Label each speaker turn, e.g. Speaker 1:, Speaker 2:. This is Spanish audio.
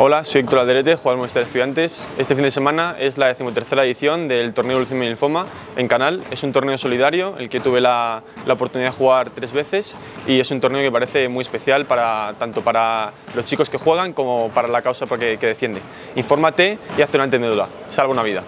Speaker 1: Hola, soy Héctor Alderete, jugador Movistar Estudiantes. Este fin de semana es la decimotercera edición del torneo Leucemia y Linfoma en Canal. Es un torneo solidario, el que tuve la, oportunidad de jugar tres veces y es un torneo que parece muy especial para, tanto para los chicos que juegan como para la causa que, que defiende. Infórmate y hazte una entendedura. Salva una vida.